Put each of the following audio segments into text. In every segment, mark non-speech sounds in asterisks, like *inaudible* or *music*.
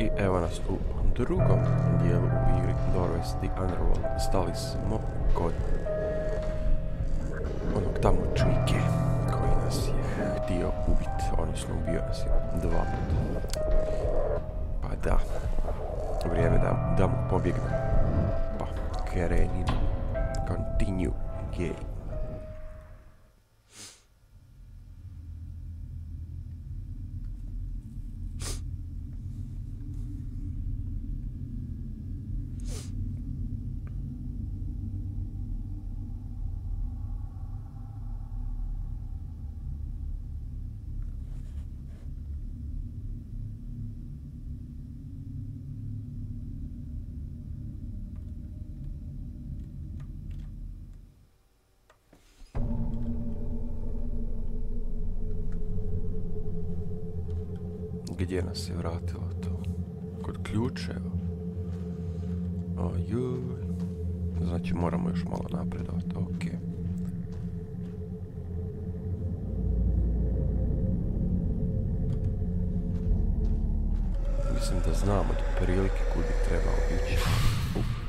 I evo nas u drugom dijelu u igri Norwest The Underworld. Stali smo kod onog tamo čike koji nas je htio ubiti, odnosno ubio nas je dva puta. Pa da, vrijeme da, da mu pobjegnu. Pa krenimo. Continue game. Gdje nas je vratilo to? Kod ključeva? Ajuj. Znači moramo još malo napredovati, okej. Mislim da znamo od prilike kud bi trebao ići. U.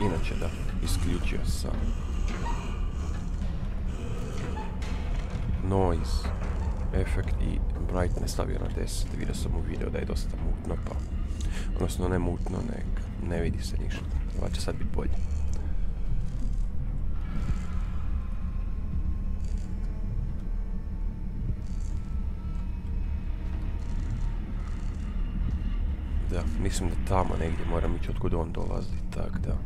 Inače da, isključio sam noise efekt i brightness stavio na 10. Vidio sam u video da je dosta mutno pa, odnosno ne mutno, nek ne vidi se ništa. Ova će sad biti bolje. Da, mislim da tamo negdje moram ići otkud on dolazi, tak da...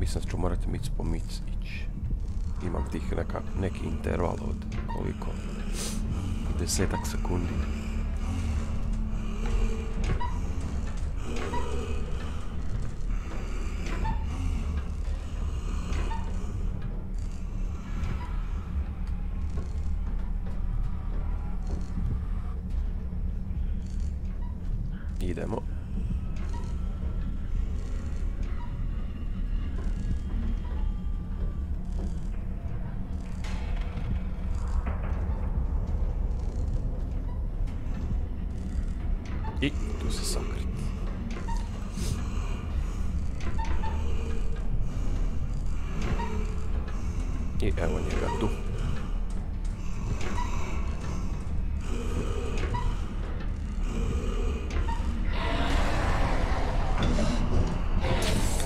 Mislim da ću morati mic po mic ići. Imam tih neka, neki interval od koliko? desetak sekund.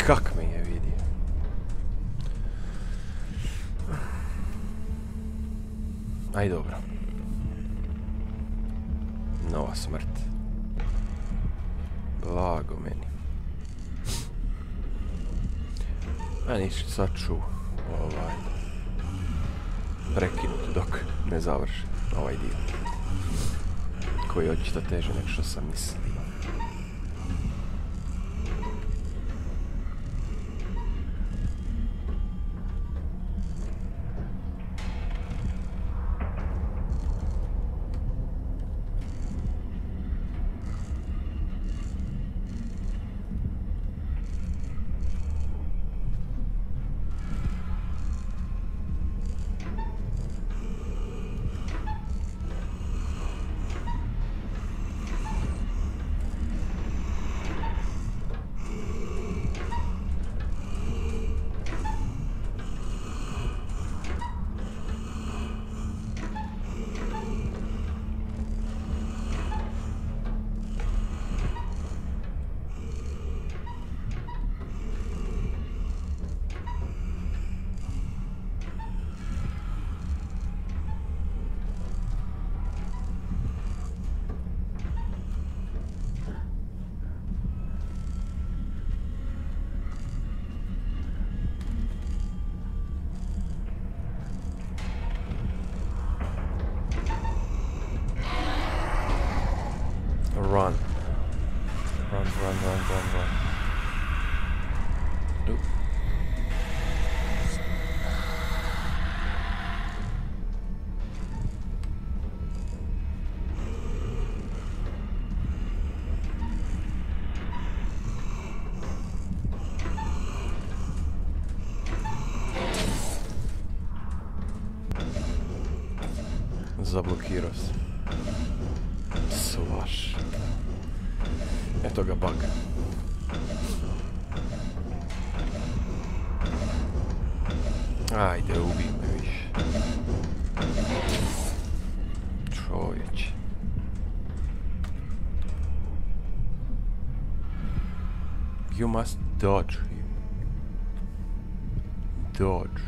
Kak me je vidio. Aj dobro. Nova smrt. Blago meni. A ništa, sad ću ovaj, prekinuti dok ne završi ovaj dio. Koji je očito teže nego što sam mislio. Zablokirao se. Svaš. Eto ga bug. Ajde, ubij me više. Čovječe. You must dodge him. Dodge.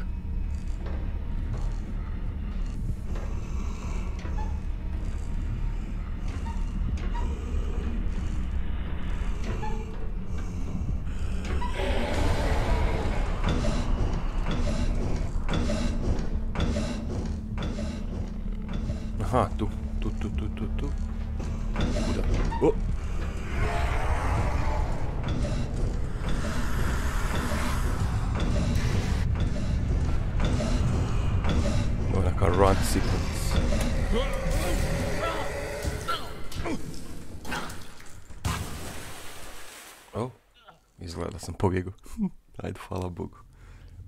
Izgleda da sam pobjegao. *laughs* Ajde, hvala Bogu.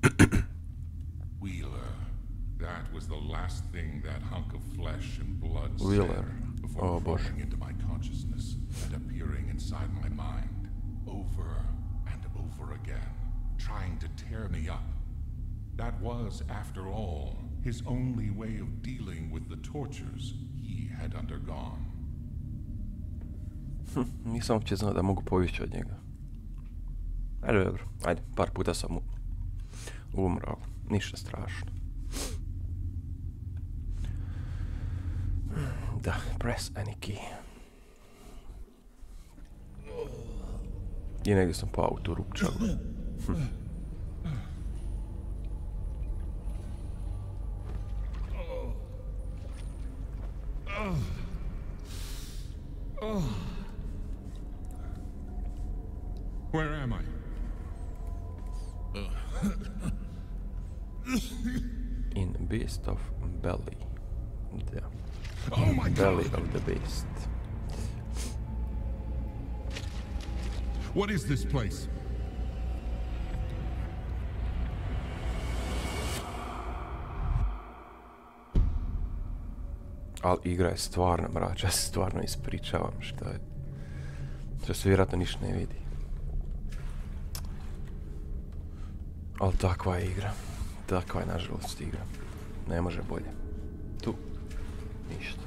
*coughs* Wheeler. That was the last thing that hunk of flesh and blood Wheeler. before Oh, falling into my consciousness and appearing inside my mind over and over again, trying to tear me up. That was, after all, his only way of dealing with the tortures he had undergone. *laughs* Nisam uopće znao da mogu povjeći od njega. Dobro. Ajde, par puta sam umrao. Ništa strašno. Da, press any key. I negdje sam pao u tu In beast of belly. Da. Oh my Belly god! of the beast. What is this place? Ali igra je stvarno mrača, ja *laughs* se stvarno ispričavam šta je. Što se vjerojatno ništa ne vidi. Ali takva je igra. Takva je nažalost igra. Ne može bolje. Tu. Ništa.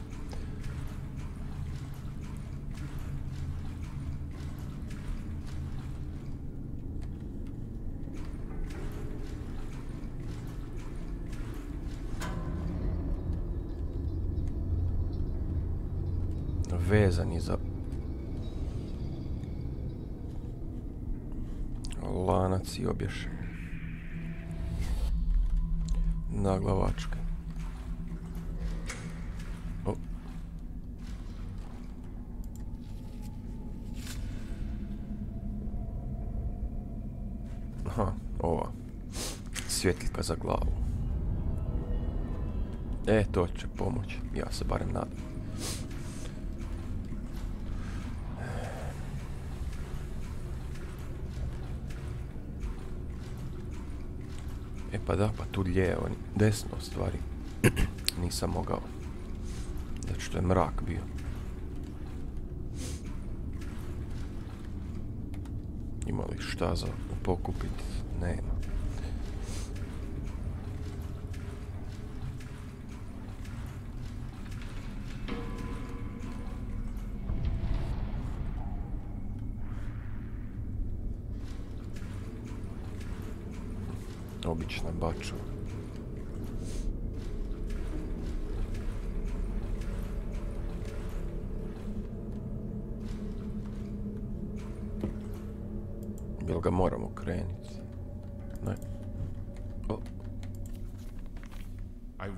vezani za lanac i obješen. Naglavačka. O. Aha, ova. Svjetljika za glavu. E, to će pomoći. Ja se barem nadam. Pa da, pa tu lijevo, desno stvari. *clears throat* Nisam mogao. Zato što je mrak bio. Ima li šta za pokupit? Nema. Bačva. Jel ga moramo krenuti? Ne.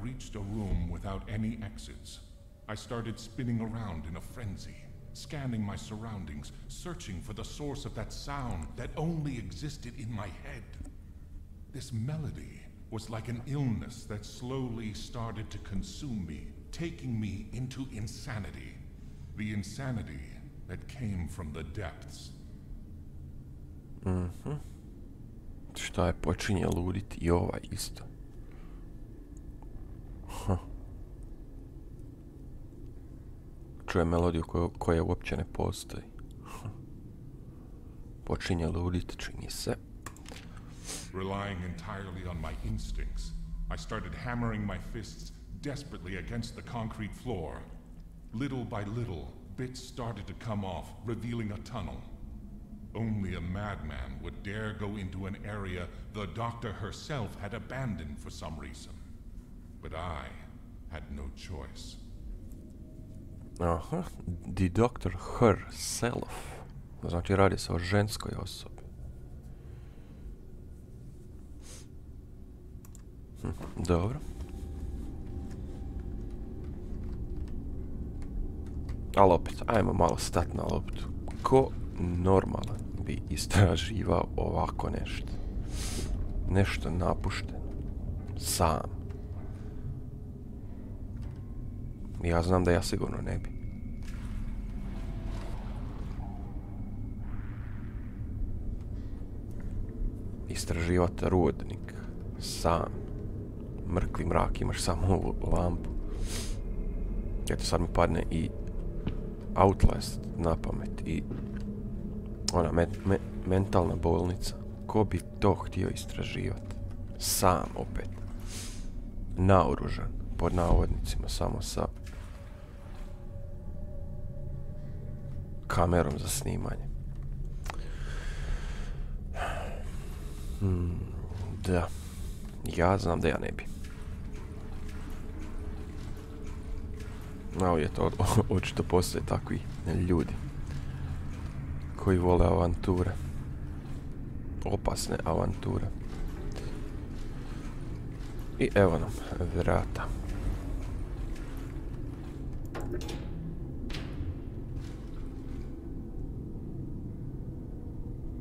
Reached a room without any exits. I started spinning around in a frenzy, scanning my surroundings, searching for the source of that sound that only existed in my head. This melody was like an illness that slowly started to consume me, taking me into insanity. The insanity that came from the depths. Mhm. šta je počinje luditi i ovaj isto. Huh. čujem melodiju koja, koja uopće ne postoji. Počinje ludit, čini se. Relying entirely on my instincts, I started hammering my fists desperately against the concrete floor. Little by little, bits started to come off, revealing a tunnel. Only a madman would dare go into an area the doctor herself had abandoned for some reason. But I had no choice. Aha, the doctor herself. Znači radi se o ženskoj. Dobro. Ali opet, ajmo malo stat na loptu. Ko normalan bi istraživao ovako nešto? Nešto napušteno. Sam. Ja znam da ja sigurno ne bi. Istraživati rudnik. Sam. Mrkli mrak, imaš samo ovu lampu. Eto sad mi padne i Outlast na pamet i ona me, me, mentalna bolnica. Ko bi to htio istraživati? Sam opet. Naoružan, pod navodnicima, samo sa kamerom za snimanje. Hmm, da. Ja znam da ja ne bi. A je to, *laughs* očito postoje takvi ljudi koji vole avanture. Opasne avanture. I evo nam vrata.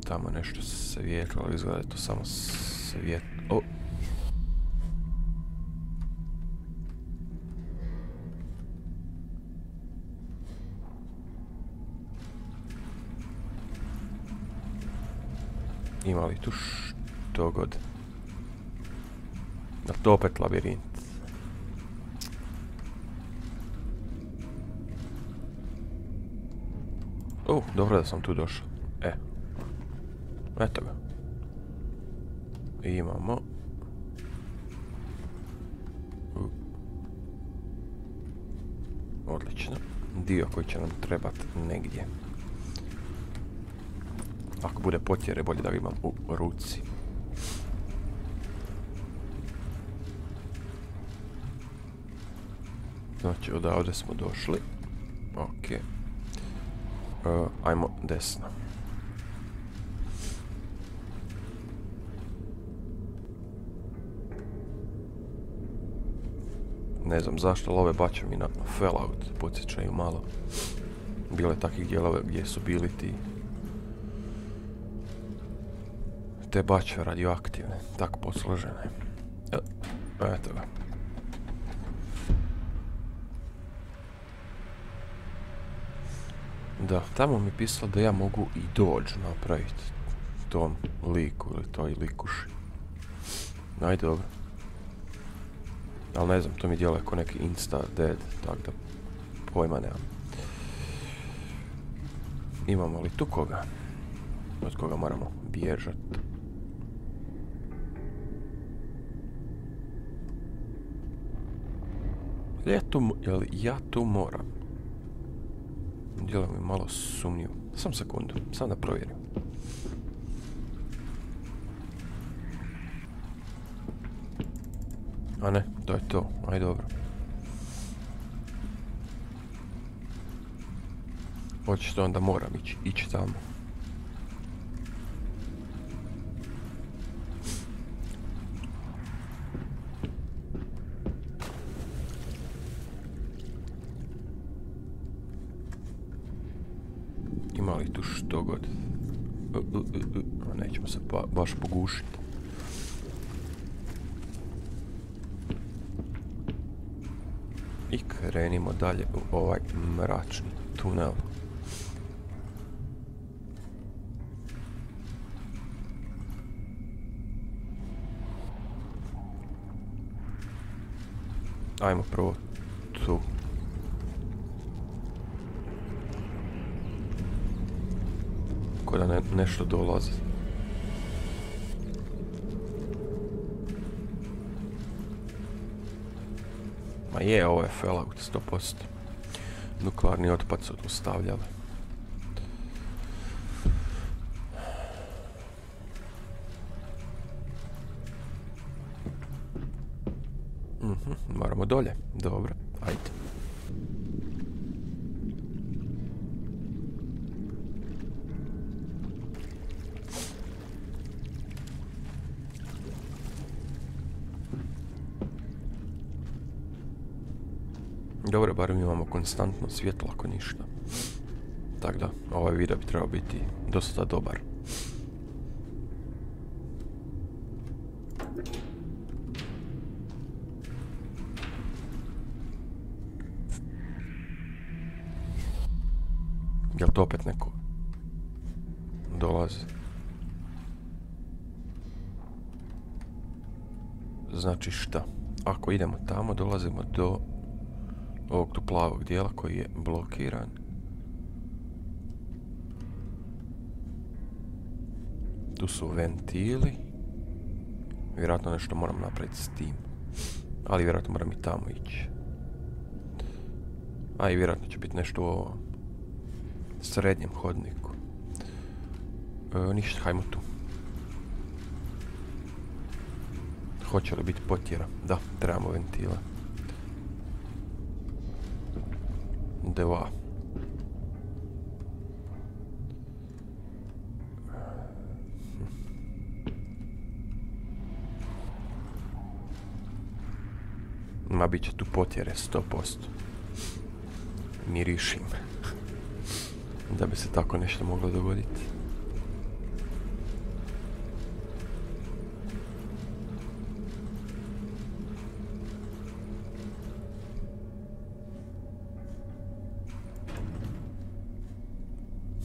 Tamo nešto svijetlo, ali izgleda je to samo svijet... O! Ima li tu što god? Da to opet labirint? Uh, dobro da sam tu došao. E. Eto ga. Imamo. Odlično. Dio koji će nam trebati negdje. Ako bude potjere, bolje da ga imam u ruci. Znači, odavde smo došli. Ok. Uh, ajmo desno. Ne znam zašto, ali ove bačem i na Fallout, podsjećaju malo. Bile takvih dijelove gdje su bili ti te bače radioaktivne, tako posložene. E, eto ga. Da, tamo mi pisalo da ja mogu i dođu napraviti tom liku ili toj likuši. Ajde, dobro. Ali ne znam, to mi djeluje kao neki insta dead, tako da pojma nemam. Imamo li tu koga? Od koga moramo bježati? Ja jel ja tu moram? Djeluje mi malo sumnju. Sam sekundu, sam da provjerim. A ne, to je to, aj dobro. Očito onda moram ići, ići tamo. Ima li tu što god? U, u, u. Nećemo se pa, baš pogušiti. I krenimo dalje u ovaj mračni tunel. Ajmo prvo tu. Ko da ne, nešto dolazi. Ma je, ovo je Fallout 100%. Nuklearni otpad su tu stavljali. Mhm, moramo dolje. Dobro, ajde. Dobro, barem imamo konstantno svjetlo ako ništa. Tako da, ovaj video bi trebao biti dosta dobar. Jel to opet neko dolazi? Znači šta? Ako idemo tamo, dolazimo do ovog tu plavog dijela koji je blokiran. Tu su ventili. Vjerojatno nešto moram napraviti s tim. Ali vjerojatno moram i tamo ići. A i vjerojatno će biti nešto u ovom srednjem hodniku. E, ništa, hajmo tu. Hoće li biti potjera? Da, trebamo ventila. Dva. Ma bit će tu potjere, 100%. Mirišim. da bi se tako nešto moglo dogoditi.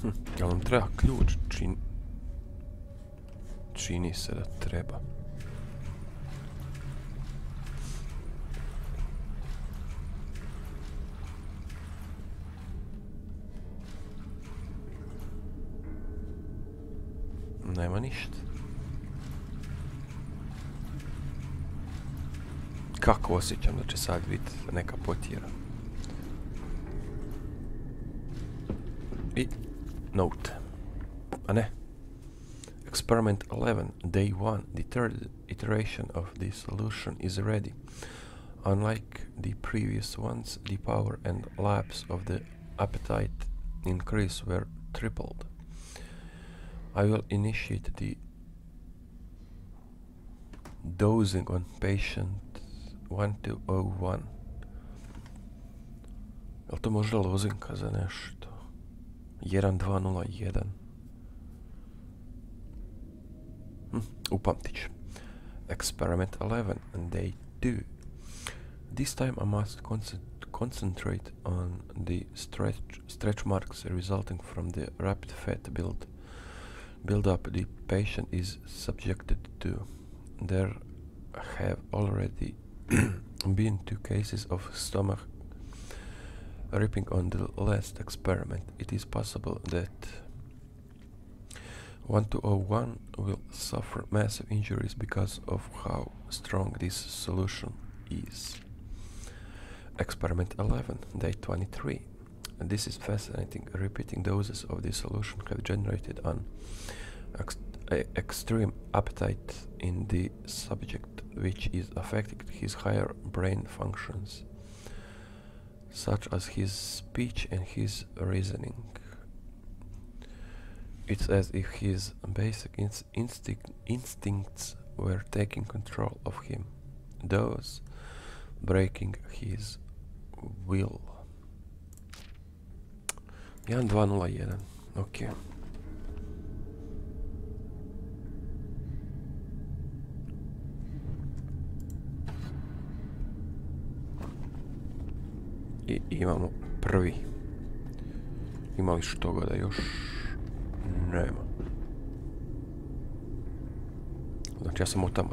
Hm, jel nam treba ključ? Čin... Čini se da treba. Nema ništa. Kako osjećam da će sad biti neka potjera. I note. Experiment 11, day 1, the third iteration of the solution is ready. Unlike the previous ones, the power and lapse of the appetite increase were tripled. I will initiate the dosing on patient 1201. Jel to možda lozinka za nešto? 1201. Experiment 11 and day 2. This time I must concentrate on the stretch, stretch marks resulting from the rapid fat build build-up the patient is subjected to. There have already *clears throat* been two cases of stomach ripping on the last experiment. It is possible that 1201 will suffer massive injuries because of how strong this solution is. Experiment 11, day 23. And this is fascinating. Repeating doses of this solution have generated an ex extreme appetite in the subject, which is affecting his higher brain functions, such as his speech and his reasoning. It's as if his basic ins instinct instincts were taking control of him, thus breaking his will. 1201, ok. I imamo prvi. Ima li što da još? Nema. Znači ja sam od tamo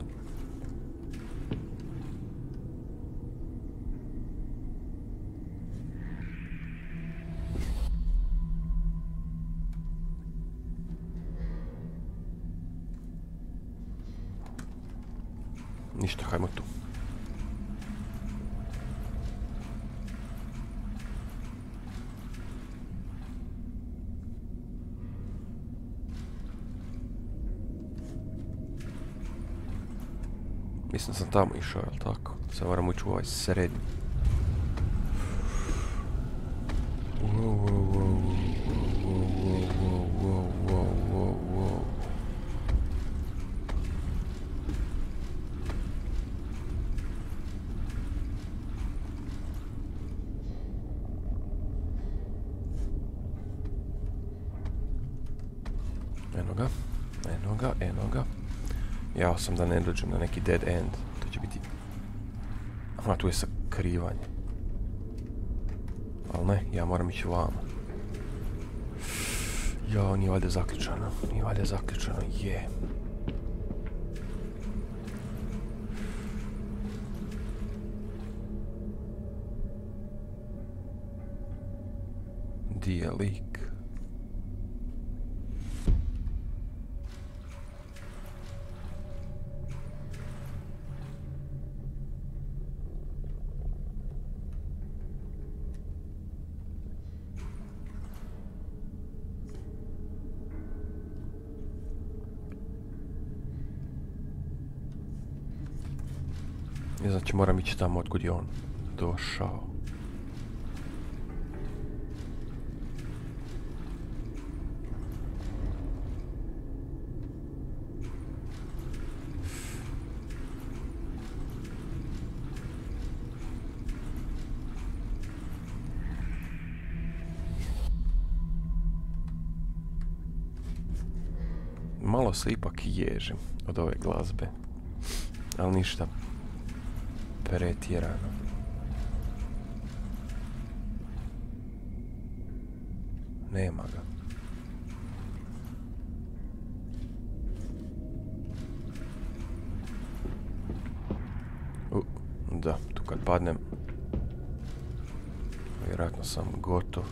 sam tamo išao, jel tako? Sad moram ući u ovaj srednji. Eno ga, eno ga, eno ga. Jao sam da ne dođem na neki dead end. To će biti... Aha, tu je sakrivanje. Ali ne, ja moram ići vamo. Jao, nije valjda zaključano. Nije valjda zaključano, je. Di je lik? Znači moram ići tamo otkud je on došao. Malo se ipak ježim od ove glazbe. Ali ništa, pretjerano. Nema ga. Da, tu kad padnem, vjerojatno sam gotov.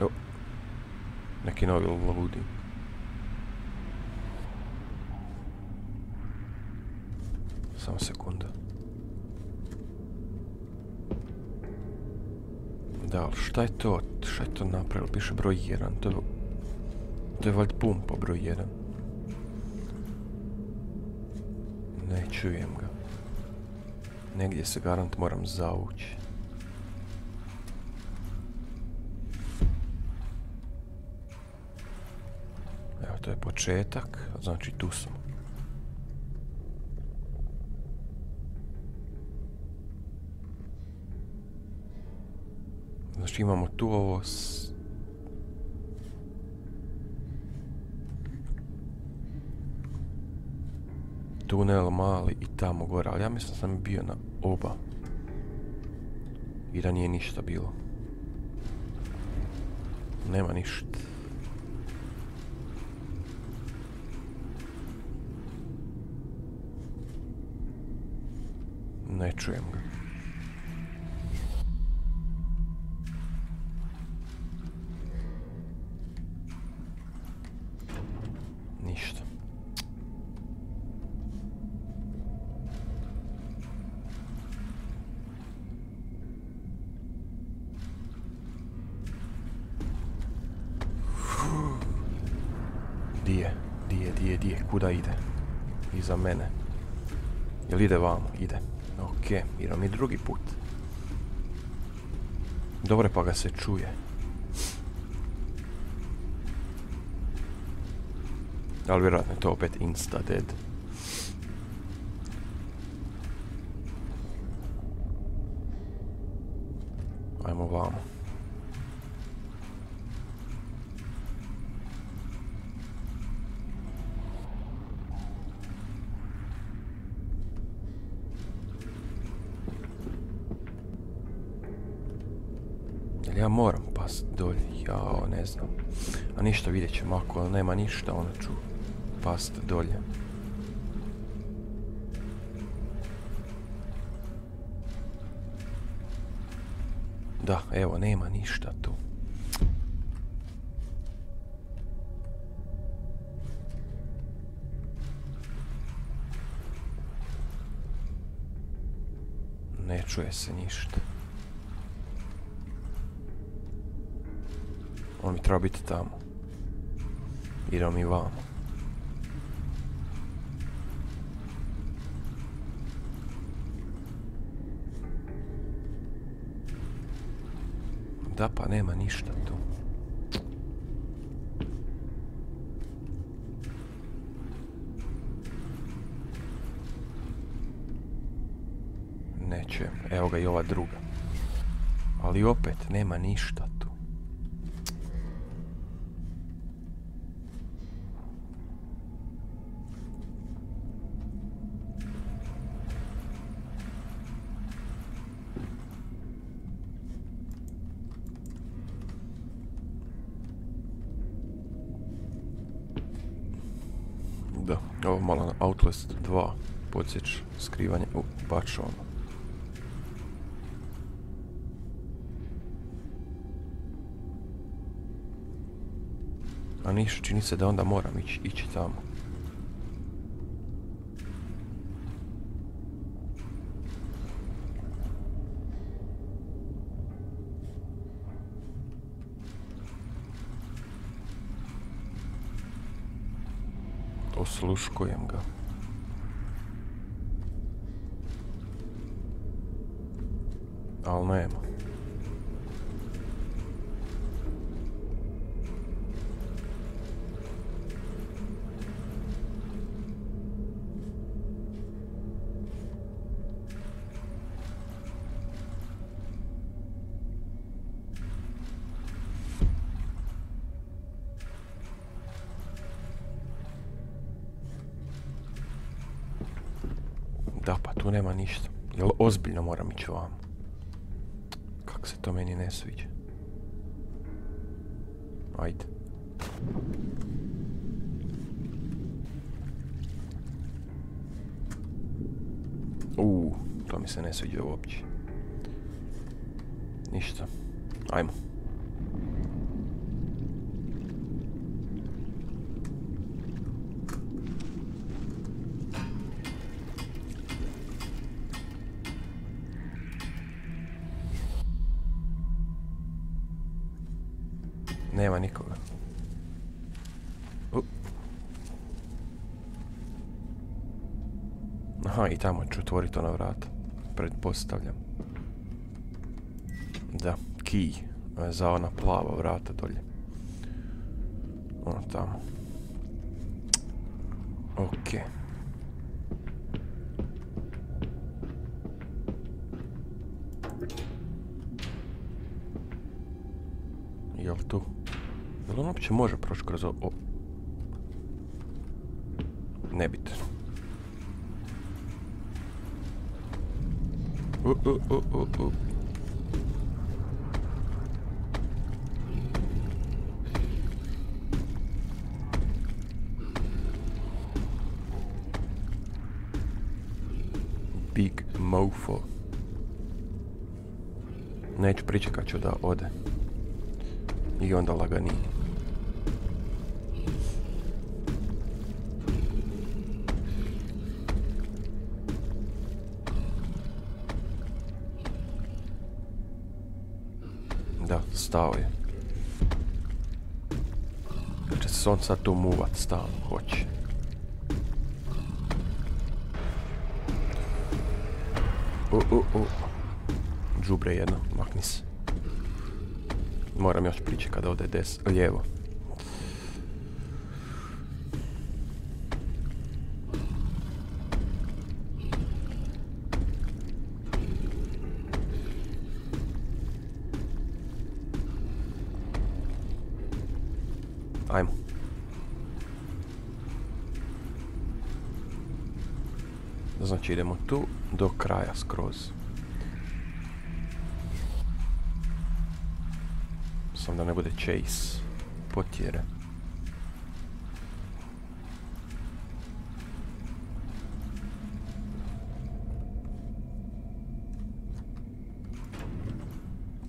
O, neki novi ludi. Samo sekunda. Da, ali šta je to? Šta je to napravilo? Piše broj 1. To je, to je valjda pumpa broj 1. Ne čujem ga. Negdje se garant moram zavući. Evo, to je početak, znači tu smo. Znači imamo tu ovo s... Tunel mali i tamo gore, ali ja mislim da sam bio na oba. I da nije ništa bilo. Nema ništa. Ne čujem ga. Kuda ide? Iza mene. Jel ide vamo? Ide. Ok, idemo mi drugi put. Dobro pa ga se čuje. Ali vjerojatno je to opet insta dead. Ajmo vamo. Jel ja moram past dolje? Jao, ne znam. A ništa vidjet ćemo ako nema ništa, onda ću past dolje. Da, evo, nema ništa tu. Ne čuje se ništa. On bi trebao biti tamo. Idemo mi vamo. Da pa nema ništa tu. Neće, evo ga i ova druga. Ali opet nema ništa tu. Da, ovo malo na Outlast 2 podsjeća skrivanje u bačovama. A niš, čini se da onda moram ići, ići tamo. Слушкуем го. Alnēm. Nema. Ništa. Jel ozbiljno moram ići ovamo? Kako se to meni ne sviđa. Ajde. Uuu, to mi se ne sviđa uopće. Ništa. Ajmo. Otvoriti ona vrata. Pretpostavljam. Da, key. Za ona plava vrata dolje. Ono tamo. Okej. Jel tu? Jel on uopće može proći kroz ovo? Nebitno. Big mofo. Neću pričekat ću da ode. I onda laganije. Sad tu muvat stalno, hoće. U, u, u. Džubre jedno, makni se. Moram još pričekat da ode des, lijevo. Idemo tu do kraja skroz. Samo da ne bude chase. Potjere.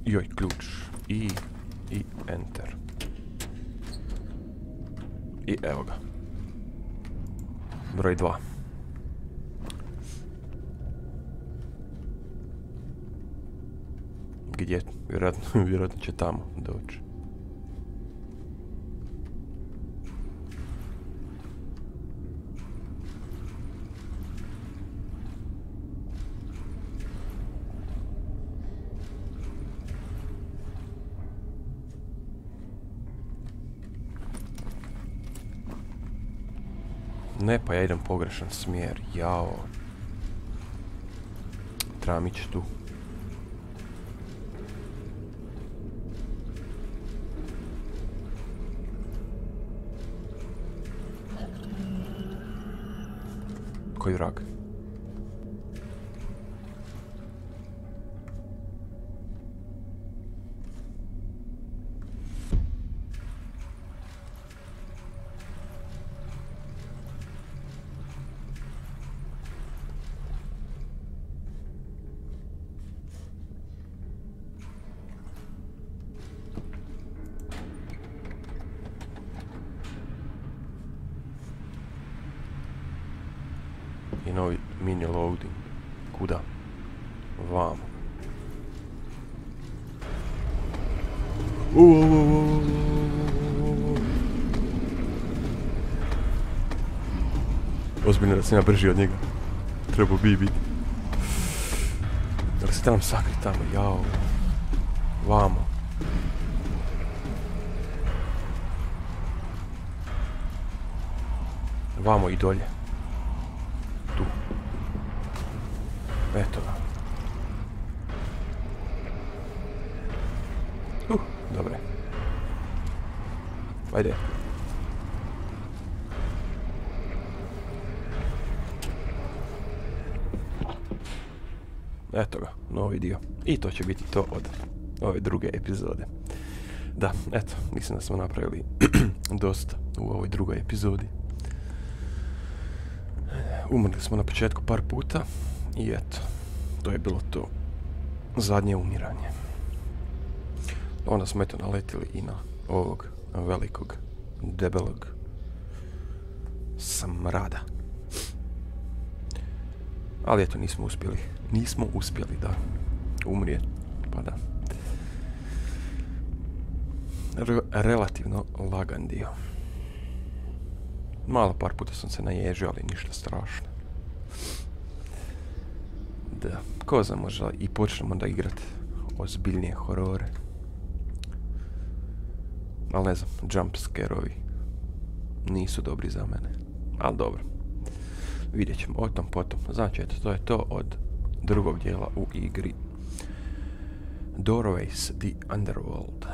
Joj, ključ. I, i enter. I evo ga. Broj 2. Gdje? Vjerojatno, *laughs* vjerojatno će tamo doći. Ne, pa ja idem pogrešan smjer. Jao. Trebam ići tu. Koji vrag? i novi mini loading. Kuda? Vamo. Ozbiljno da sam ja brži od njega. Trebao bi biti. Da li se trebam sakrit tamo? Jao. Vamo. Vamo i dolje. Tu. Eto ga. Uh, dobre. Ajde. Eto ga, novi dio. I to će biti to od ove druge epizode. Da, eto, mislim da smo napravili *clears throat* dosta u ovoj drugoj epizodi. Umrli smo na početku par puta i eto, to je bilo to zadnje umiranje. Onda smo eto naletili i na ovog velikog, debelog smrada. Ali eto, nismo uspjeli. Nismo uspjeli da umrije. Pa da. Re- relativno lagan dio. Malo par puta sam se naježio, ali ništa strašno. Da, ko zna možda i počnemo da igrat ozbiljnije horore. Ali ne znam, jump scare-ovi nisu dobri za mene. Ali dobro. Vidjet ćemo o tom potom. Znači, eto, to je to od drugog dijela u igri Doorways the Underworld.